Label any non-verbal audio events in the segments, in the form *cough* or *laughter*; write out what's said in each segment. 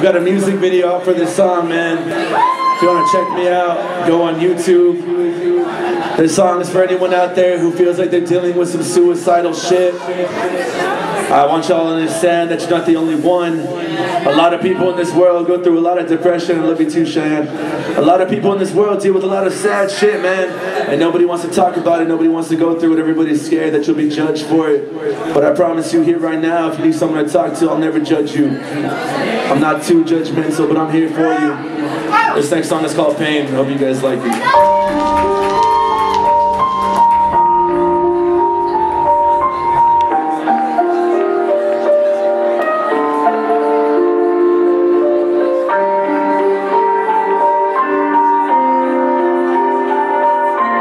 I've got a music video out for this song, man. If you want to check me out, go on YouTube. This song is for anyone out there who feels like they're dealing with some suicidal shit. I want y'all to understand that you're not the only one. A lot of people in this world go through a lot of depression. I love you too, Cheyenne. A lot of people in this world deal with a lot of sad shit, man. And nobody wants to talk about it. Nobody wants to go through it. Everybody's scared that you'll be judged for it. But I promise you here right now, if you need someone to talk to, I'll never judge you. I'm not too judgmental, but I'm here for you. This next song is called Pain. Hope you guys like it. We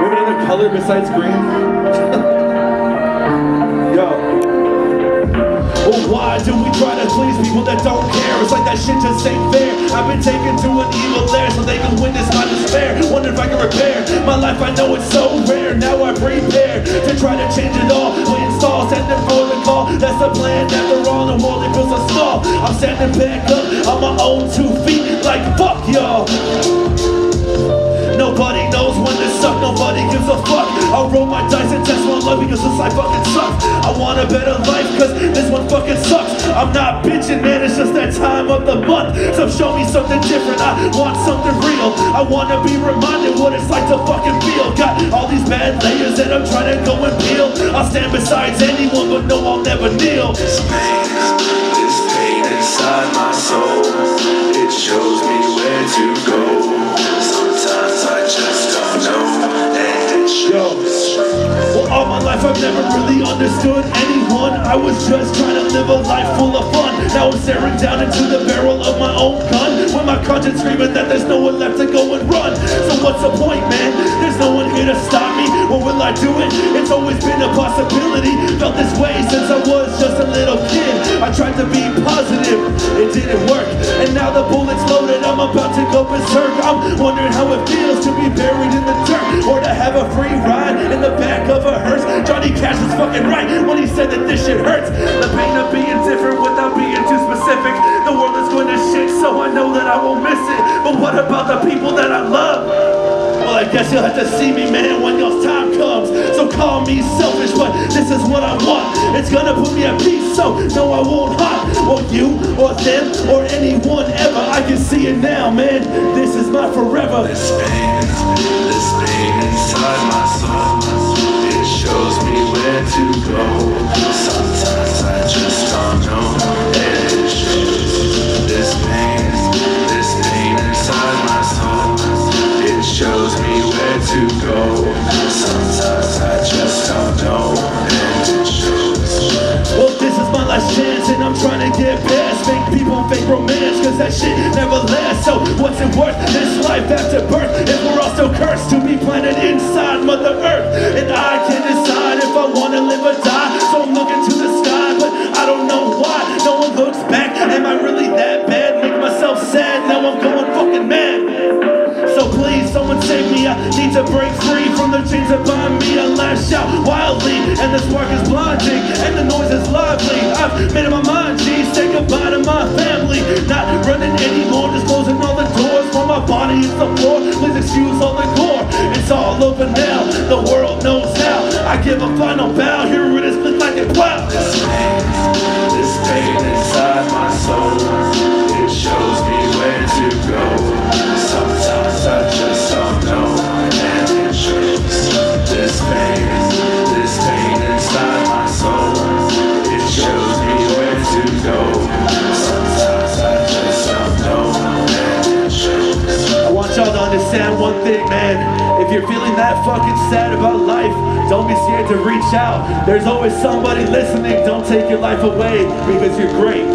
have another color besides green? *laughs* Well, why do we try to please people that don't care? It's like that shit just ain't fair. I've been taken to an evil lair so they can witness my despair. Wonder if I can repair my life. I know it's so rare. Now I prepare to try to change it all. We install, sending for the call. That's the plan. After all, the world it feels a stall. I'm standing back up on my own two feet, like fuck y'all. Nobody knows when to suck, nobody gives a fuck. I'll roll my dice and test my love because this life fucking sucks. A better life cause this one fucking sucks. I'm not bitching, man, it's just that time of the month. So show me something different, I want something real. I wanna be reminded what it's like to fucking feel. Got all these bad layers that I'm trying to go and peel. I'll stand beside anyone, but no, I'll never kneel. This pain, this pain inside my soul, it shows me where to go. Sometimes I just don't know, and it Yo. All my life I've never really understood anyone. I was just trying to live a life full of fun. Now I'm staring down into the barrel of my own gun. With my conscience screaming that there's no one left to go and run. So what's the point, man? There's no one here to stop Or will I do it? It's always been a possibility. Felt this way since I was just a little kid. I tried to be positive, it didn't work. And now the bullet's loaded, I'm about to go berserk. I'm wondering how it feels to be buried in the dirt. Or to have a free ride in the back of a hearse. Johnny Cash was fucking right when he said that this shit hurts. The pain of being different without being too specific. The world is going to shit, so I know that I won't miss it. But what about the people guess you'll have to see me, man, when your time comes. So call me selfish, but this is what I want. It's gonna put me at peace, so no, I won't hide. Or you, or them, or anyone ever. I can see it now, man. This is my forever. This pain, this pain shit never lasts. So, what's it worth? This life after birth, if we're all so cursed to be planted inside Mother Earth. And I can decide if I wanna live or die. So, I'm looking to the sky, but I don't know why. No one looks back. Am I really that bad? Make myself sad, now I'm going fucking mad. So please, someone save me. I need to break free from the chains that bind me. I lash out wildly, and the spark is blinding, and the noise is lively. I've made up my mind, G. Say goodbye to my family. Not running anymore, just closing all the doors. For my body is the floor. Please excuse all the gore. It's all over now. The world knows how. I give a final bow. Here it is, click like a plow. This pain, this pain inside my soul, understand one thing, man. If you're feeling that fucking sad about life, don't be scared to reach out. There's always somebody listening. Don't take your life away because you're great.